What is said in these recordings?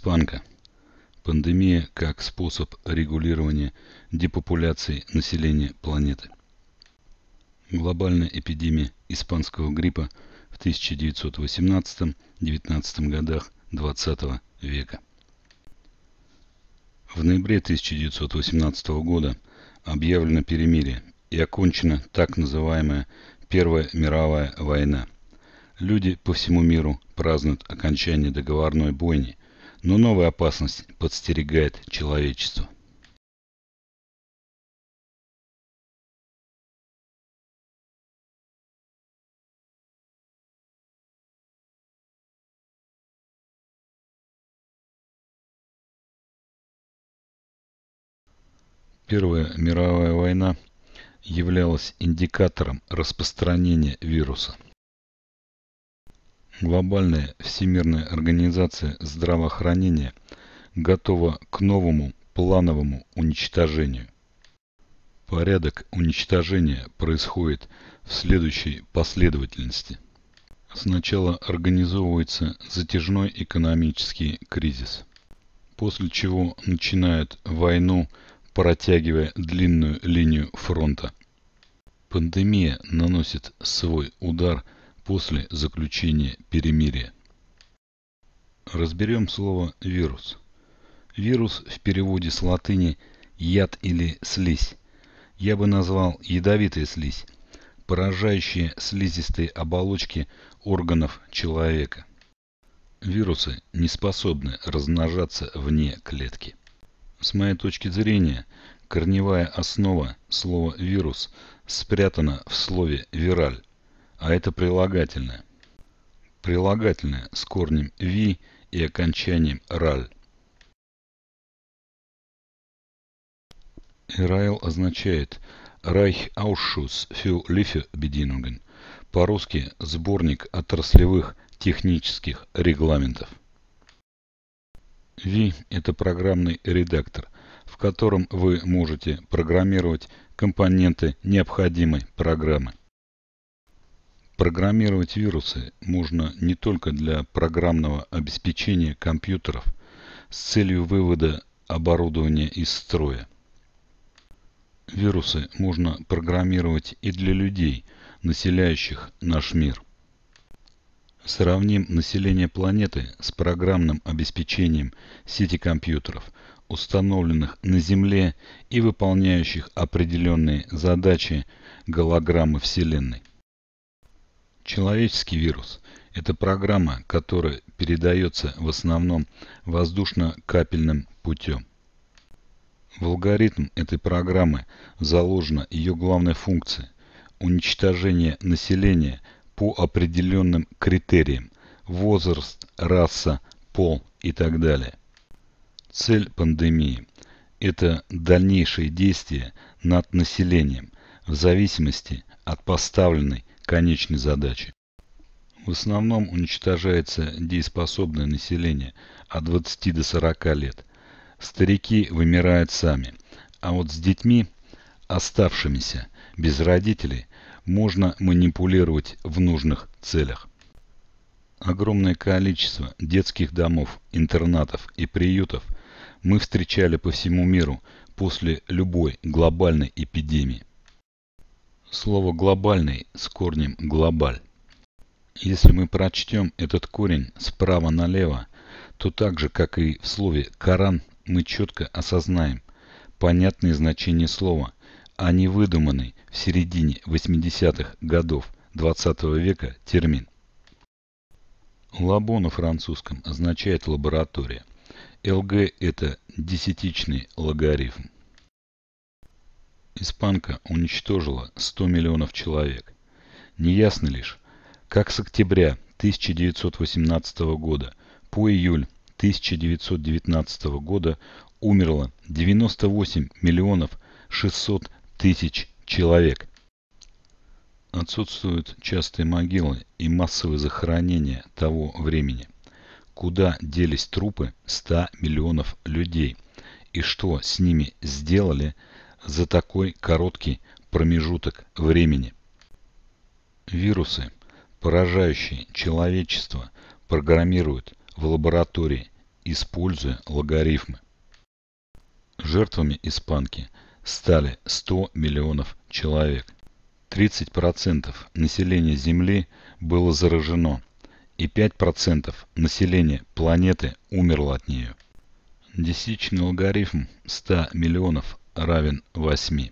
Испанка. Пандемия как способ регулирования депопуляции населения планеты. Глобальная эпидемия испанского гриппа в 1918-19 годах 20 века. В ноябре 1918 года объявлено перемирие и окончена так называемая Первая мировая война. Люди по всему миру празднуют окончание договорной бойни, но новая опасность подстерегает человечество. Первая мировая война являлась индикатором распространения вируса. Глобальная Всемирная организация здравоохранения готова к новому плановому уничтожению. Порядок уничтожения происходит в следующей последовательности. Сначала организовывается затяжной экономический кризис, после чего начинают войну, протягивая длинную линию фронта. Пандемия наносит свой удар – после заключения перемирия. Разберем слово «вирус». Вирус в переводе с латыни «яд» или «слизь». Я бы назвал ядовитая слизь, поражающая слизистые оболочки органов человека. Вирусы не способны размножаться вне клетки. С моей точки зрения, корневая основа слова «вирус» спрятана в слове «вираль», а это прилагательное. Прилагательное с корнем «ви» и окончанием «раль». Ирайл означает Reich Ausschuss für Lieferbedingungen, по-русски сборник отраслевых технических регламентов. Ви – это программный редактор, в котором вы можете программировать компоненты необходимой программы. Программировать вирусы можно не только для программного обеспечения компьютеров с целью вывода оборудования из строя. Вирусы можно программировать и для людей, населяющих наш мир. Сравним население планеты с программным обеспечением сети компьютеров, установленных на Земле и выполняющих определенные задачи голограммы Вселенной. Человеческий вирус – это программа, которая передается в основном воздушно-капельным путем. В алгоритм этой программы заложена ее главная функция – уничтожение населения по определенным критериям – возраст, раса, пол и так далее. Цель пандемии – это дальнейшие действия над населением в зависимости от поставленной конечной задачи. В основном уничтожается дееспособное население от 20 до 40 лет. Старики вымирают сами, а вот с детьми, оставшимися без родителей, можно манипулировать в нужных целях. Огромное количество детских домов, интернатов и приютов мы встречали по всему миру после любой глобальной эпидемии. Слово «глобальный» с корнем «глобаль». Если мы прочтем этот корень справа налево, то так же, как и в слове «Коран», мы четко осознаем понятное значение слова, а не выдуманный в середине 80-х годов 20 -го века термин. Лабо на французском означает лаборатория. ЛГ – это десятичный логарифм. Испанка уничтожила 100 миллионов человек. Неясно лишь, как с октября 1918 года по июль 1919 года умерло 98 миллионов 600 тысяч человек. Отсутствуют частые могилы и массовые захоронения того времени. Куда делись трупы 100 миллионов людей и что с ними сделали – за такой короткий промежуток времени. Вирусы, поражающие человечество, программируют в лаборатории используя логарифмы. Жертвами испанки стали 100 миллионов человек. 30% населения Земли было заражено, и 5% населения планеты умерло от нее. Десятичный логарифм 100 миллионов равен 8.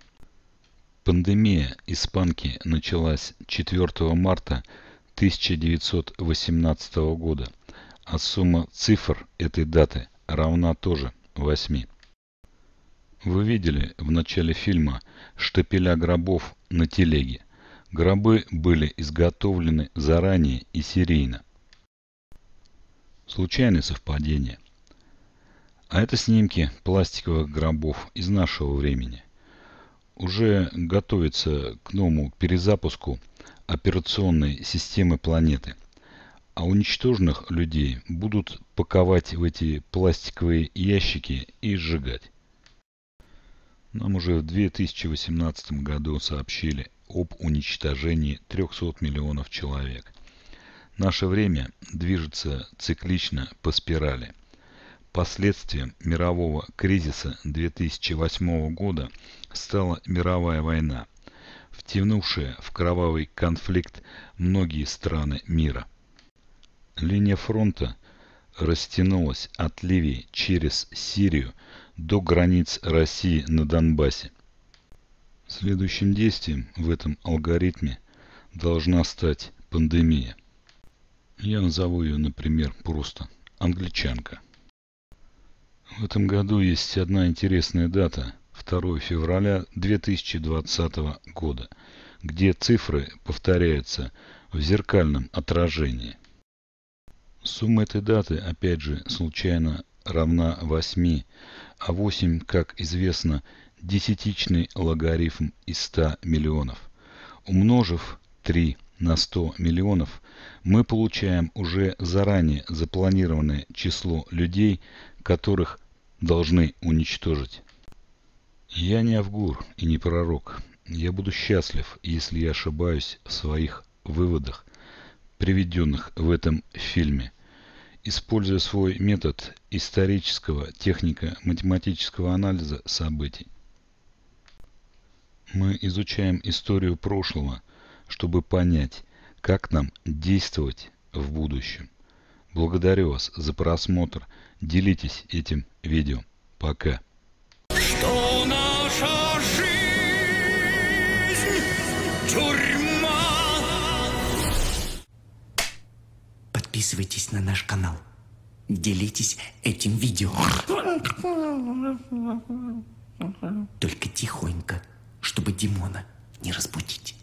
Пандемия испанки началась 4 марта 1918 года, а сумма цифр этой даты равна тоже 8. Вы видели в начале фильма штапеля гробов на телеге. Гробы были изготовлены заранее и серийно. Случайное совпадение. А это снимки пластиковых гробов из нашего времени. Уже готовится к новому перезапуску операционной системы планеты. А уничтоженных людей будут паковать в эти пластиковые ящики и сжигать. Нам уже в 2018 году сообщили об уничтожении 300 миллионов человек. Наше время движется циклично по спирали. Последствием мирового кризиса 2008 года стала мировая война, втянувшая в кровавый конфликт многие страны мира. Линия фронта растянулась от Ливии через Сирию до границ России на Донбассе. Следующим действием в этом алгоритме должна стать пандемия. Я назову ее, например, просто англичанка. В этом году есть одна интересная дата, 2 февраля 2020 года, где цифры повторяются в зеркальном отражении. Сумма этой даты, опять же, случайно равна 8, а 8, как известно, десятичный логарифм из 100 миллионов. Умножив 3 на 100 миллионов, мы получаем уже заранее запланированное число людей, которых должны уничтожить. Я не Авгур и не пророк. Я буду счастлив, если я ошибаюсь в своих выводах, приведенных в этом фильме – используя свой метод исторического технико-математического анализа событий. Мы изучаем историю прошлого, чтобы понять, как нам действовать в будущем. Благодарю вас за просмотр. Делитесь этим видео. Пока. Что наша жизнь? Подписывайтесь на наш канал. Делитесь этим видео. Только тихонько, чтобы Димона не разбудить.